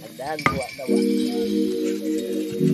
Nagdagwa daw. Ano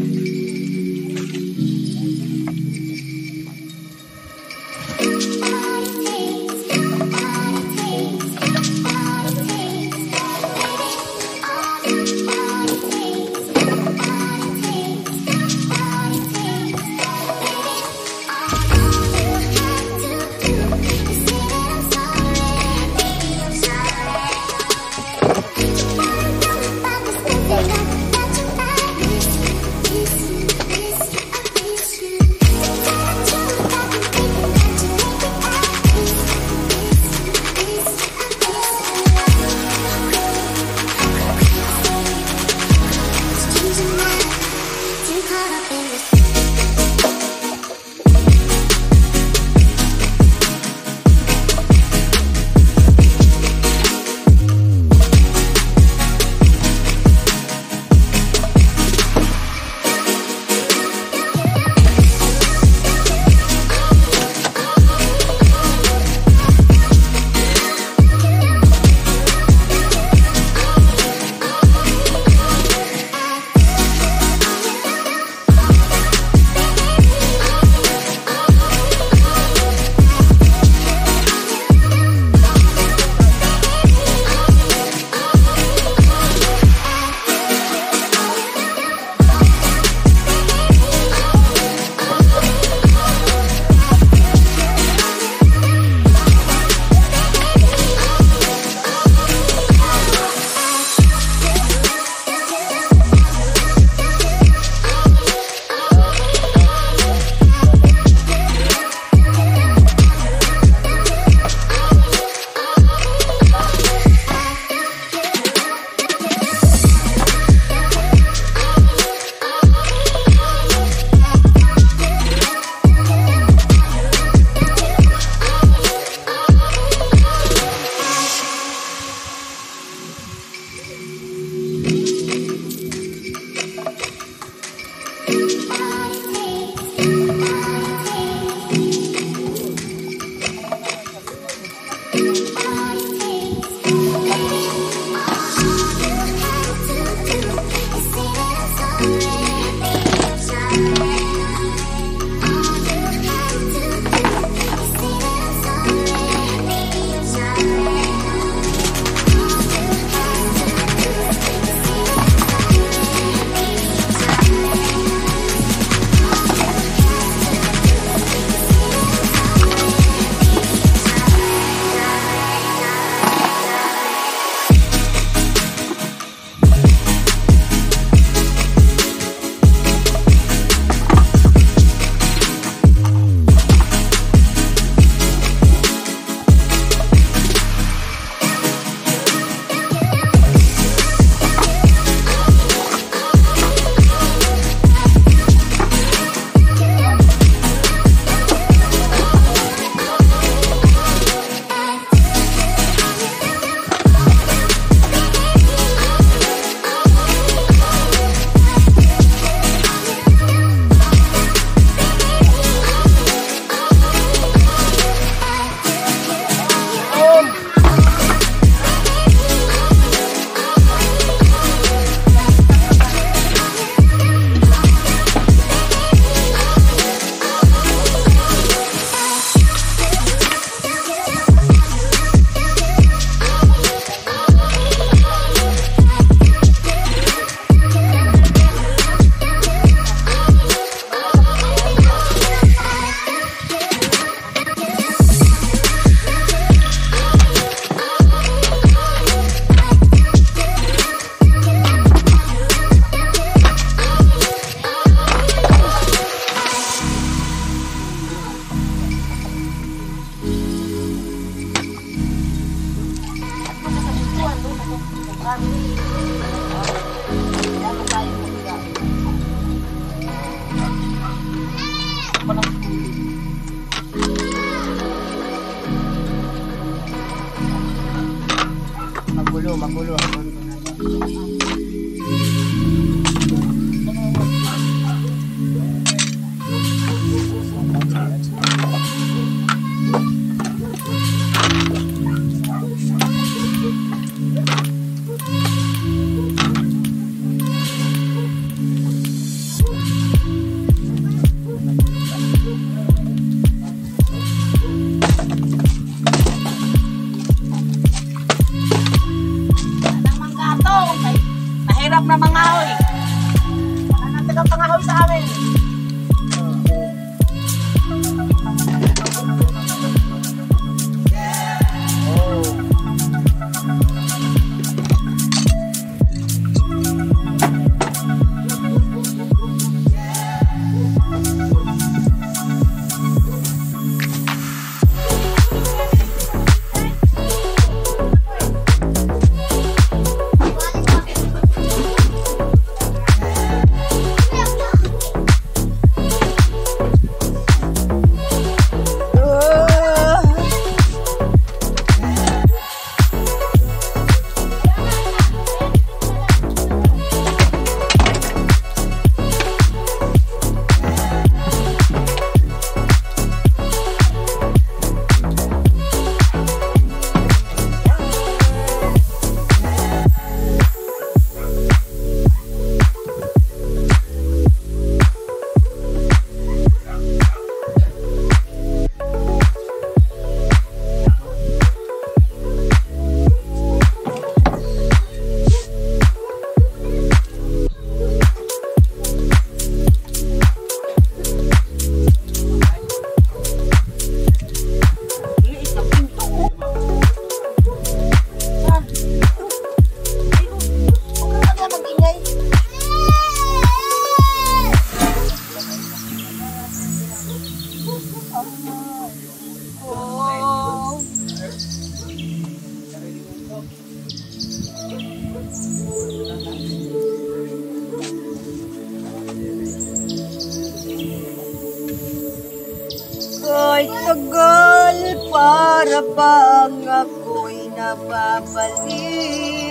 Kahit tagal para bang ako'y napabalik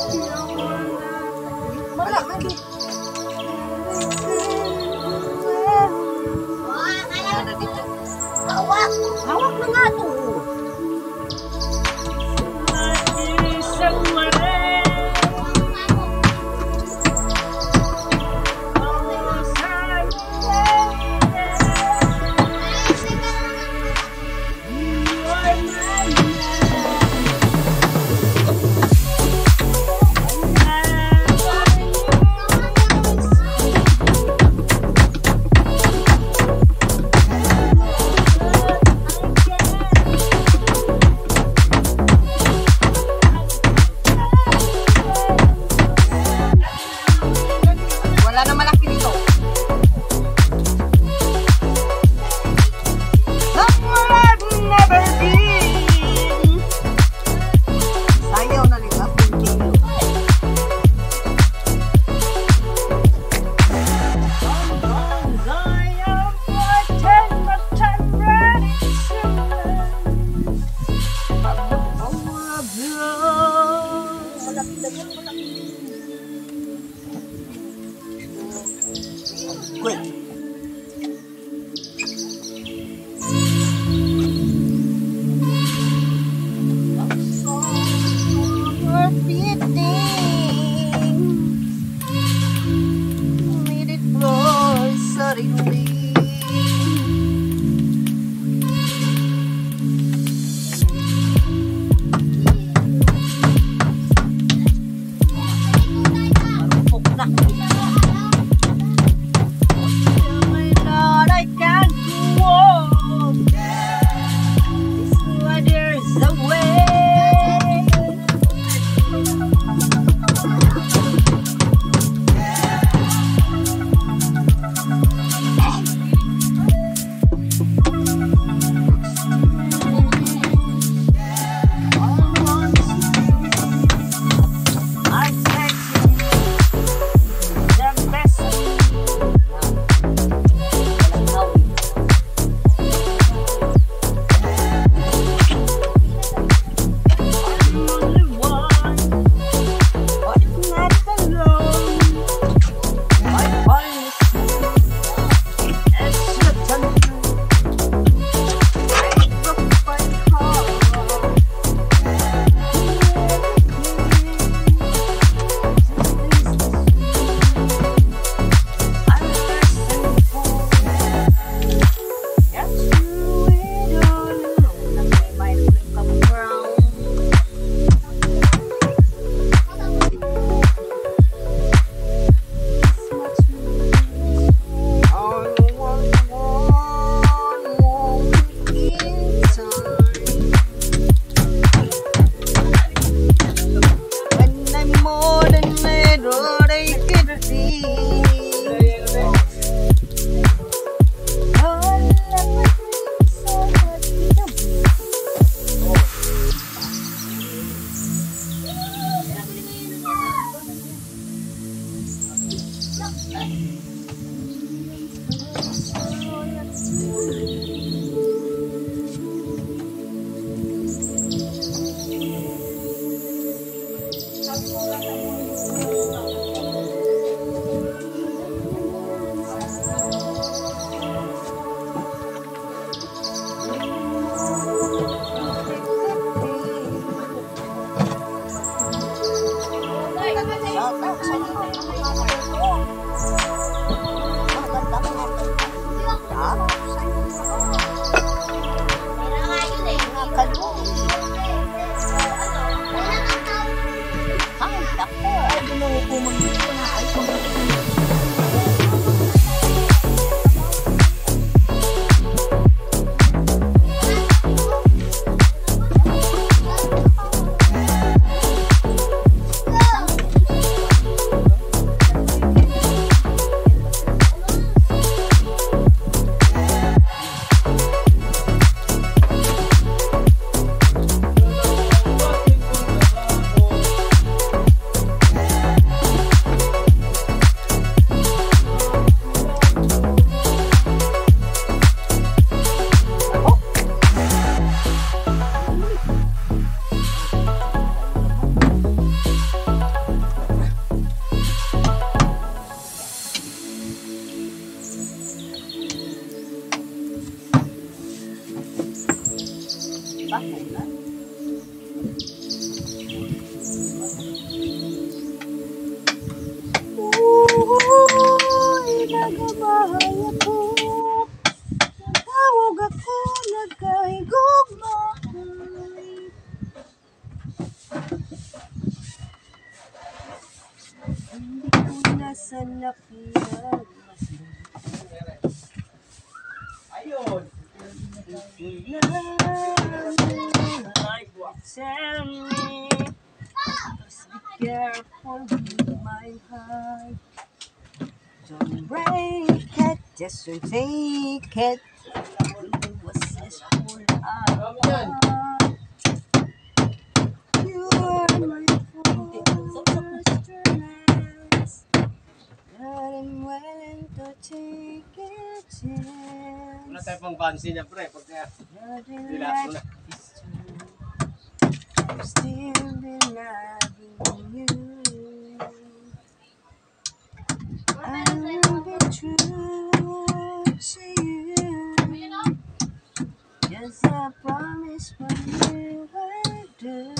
Love you, Malaki. 滚 Bye. Nagamahay ako. Tawag ako, nagkahigugmahay. Hindi ko na sana pinagmasdan. Ayun. Tell me, just be careful with my heart. Don't break it, just don't take it. Was this heart. You are my romance. But I'm willing to take a chance. Wala tayo pang niya, pre. Pag kaya, mo na. still been loving you. To you. Yes, I promise what you will do.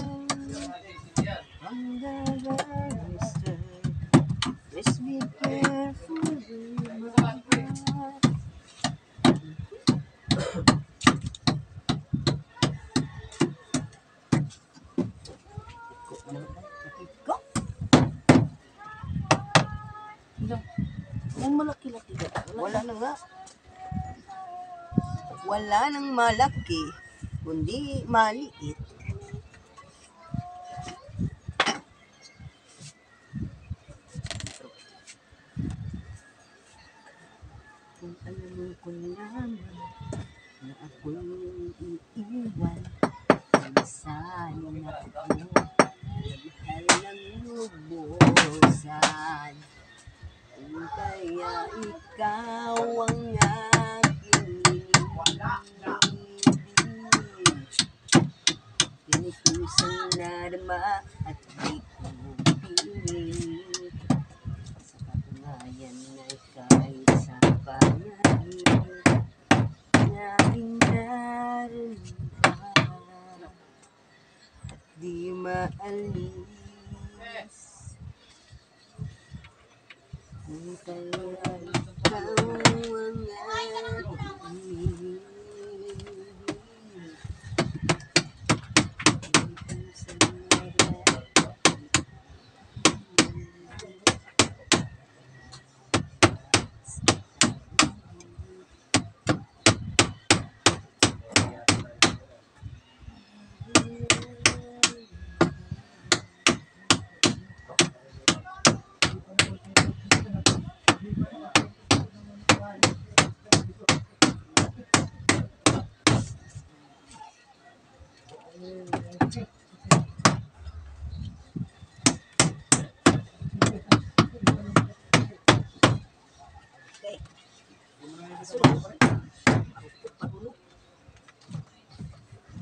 From the very start, please be Wala na nga. Wala nang malaki, kundi maliit.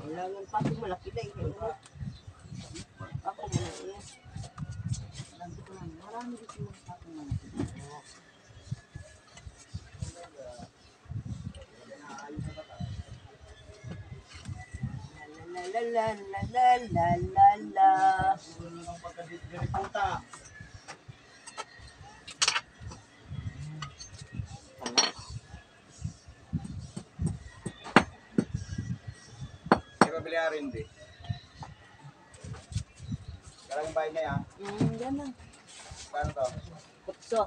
Kailangan pa ako malaki na eh. Ako malaki na. Marami dito yung ako malaki. La la la la la la la la. ಬಿಳಿಯಾರಿಂದ Karang bahay hmm, na yan. Mm, yan lang. Paano to? Kutso.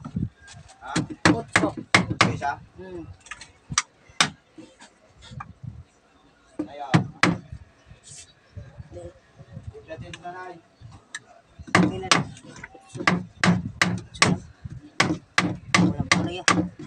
Ha? Kutso. Kutso isa? Mm. Ayaw. Kutsatin na na. Kutso. Kutso. Walang palaya. Ah. Kutso.